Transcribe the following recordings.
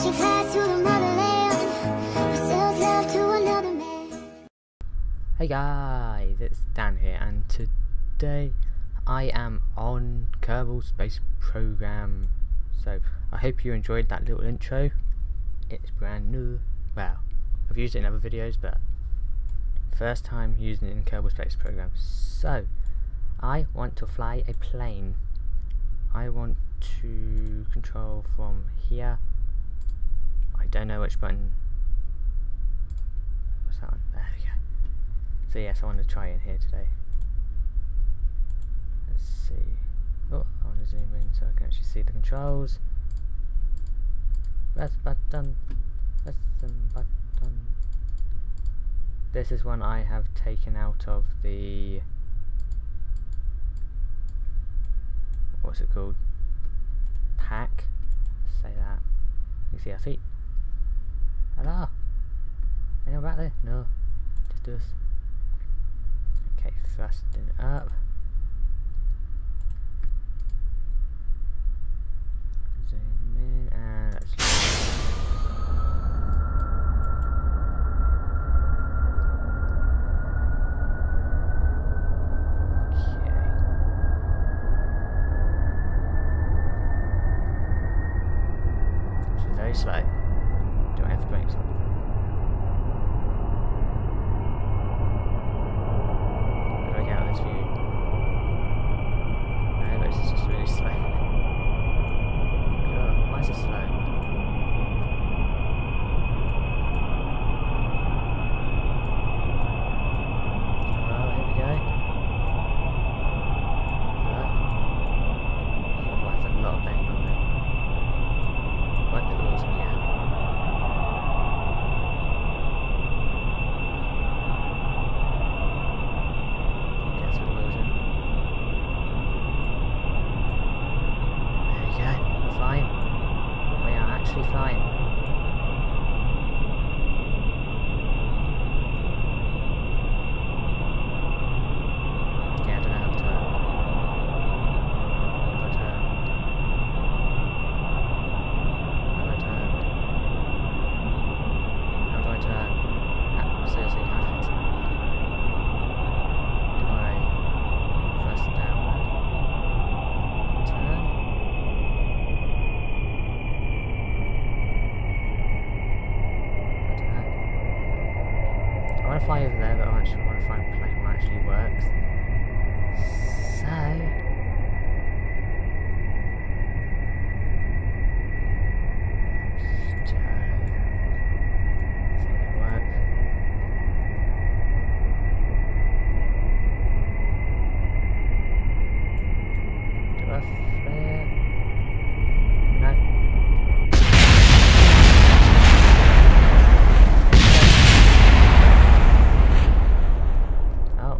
Hey guys, it's Dan here, and today I am on Kerbal Space Program. So I hope you enjoyed that little intro. It's brand new. Well, I've used it in other videos, but first time using it in Kerbal Space Program. So I want to fly a plane. I want to control from here. I don't know which button. What's that one? There we go. So yes, I want to try it in here today. Let's see. Oh, I want to zoom in so I can actually see the controls. Press button. Press button. This is one I have taken out of the. What's it called? Pack. Say that. You see our feet. Hello. Anyone back there? No. Just us. Okay, thrusting up. Zoom in and let's Okay. Very. Do I have the brakes on? How do I get out of this view? No, but this is just really slow. Oh, why is it slow? Oh, here we go. Look. Oh, that's a lot of bend on there. Wipe the wheels again. Guess what wheels in. There you go. We're flying. We are actually flying. Okay, I don't know how to turn. How do I turn? How do I turn? How do I turn? Ah, seriously, how do I turn? Do I press down? Turn? I don't know. I want to fly over there, but I actually want to find a plane that actually works. So. let's turn. Think it works. Do I flare? No. Oh.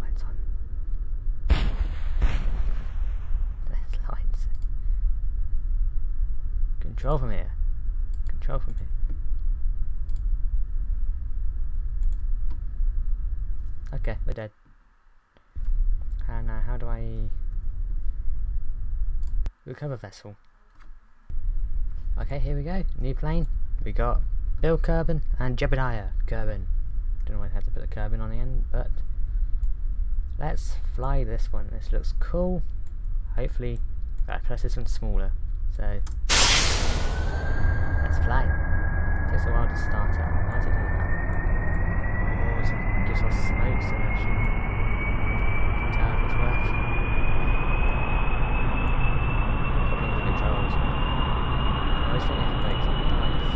Lights on. There's lights. Control from here. Control from here. Okay, we're dead. And now, how do I recover vessel? Okay, here we go. New plane. We got Bill Kerbin and Jebediah Kerbin. Don't know why I had to put the Kerbin on the end, but let's fly this one. This looks cool. Hopefully, right, plus this one's smaller. So let's fly. takes a while to start up. Why does it do that? Oh, it gives off smoke, so actually can tell if it's working. In the controls. I always think it breaks on the lights.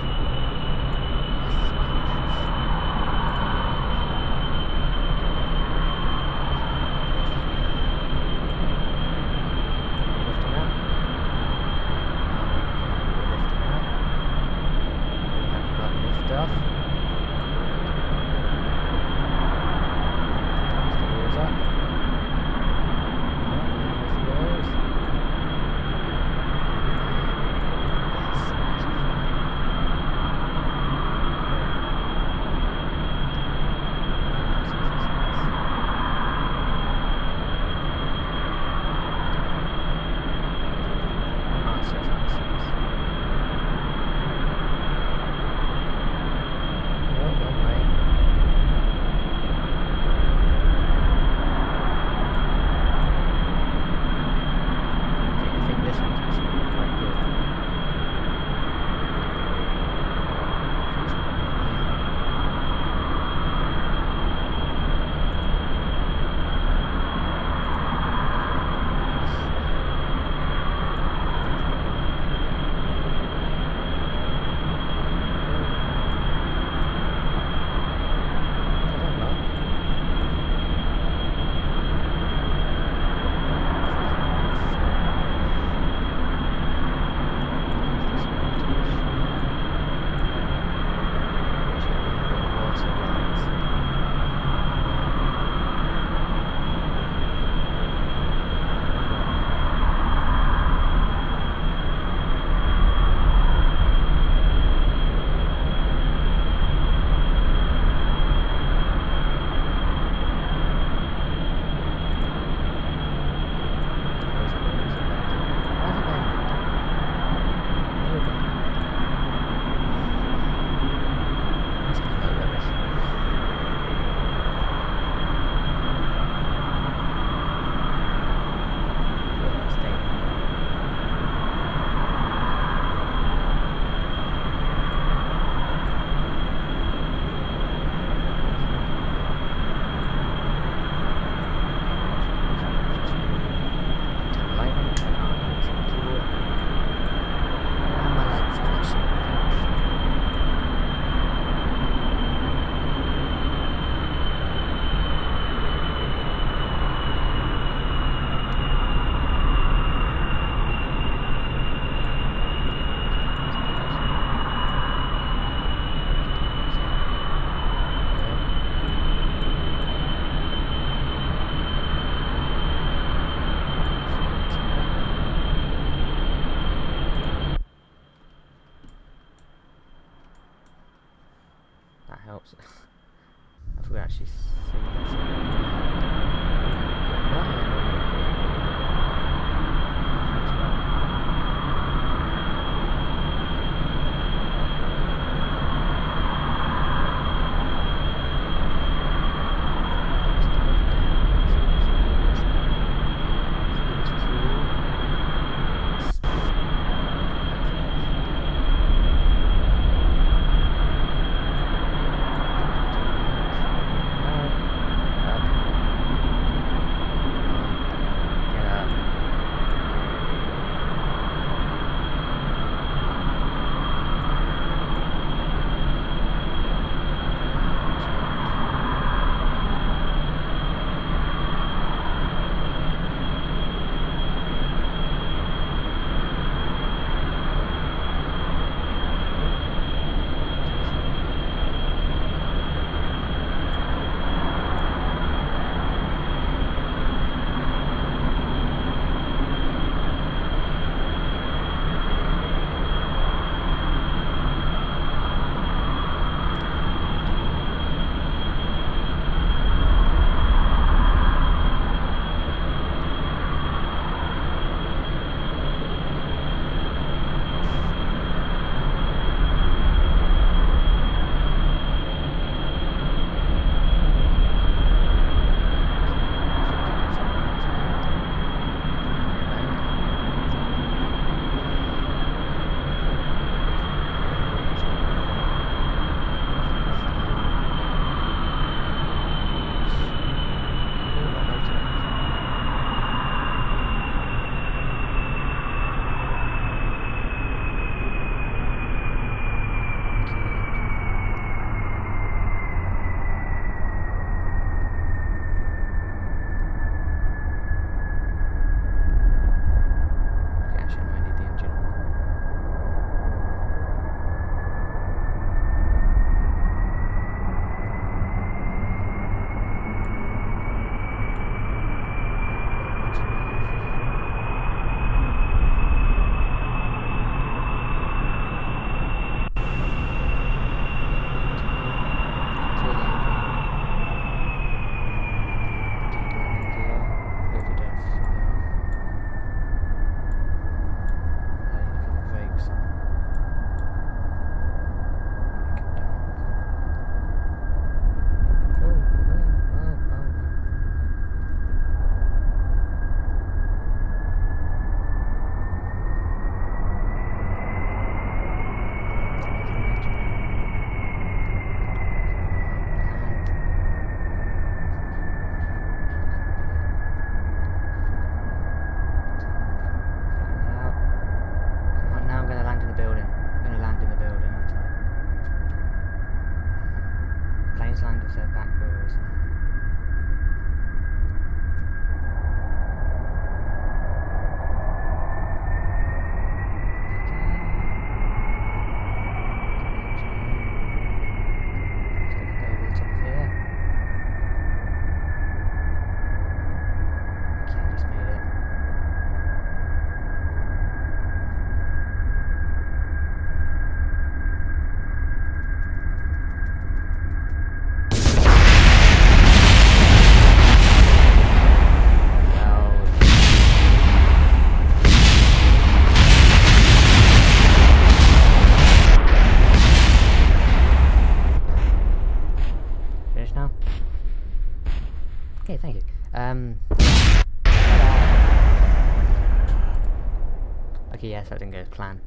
That didn't go as planned.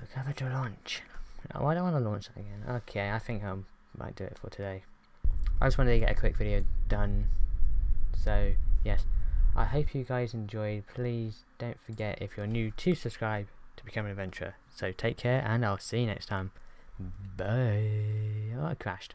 Recover to launch. Oh, I don't want to launch that again. Okay, I think I might do it for today. I just wanted to get a quick video done. So, yes. I hope you guys enjoyed. Please don't forget, if you're new, to subscribe to become an adventurer. So take care, and I'll see you next time. Bye. Oh, I crashed.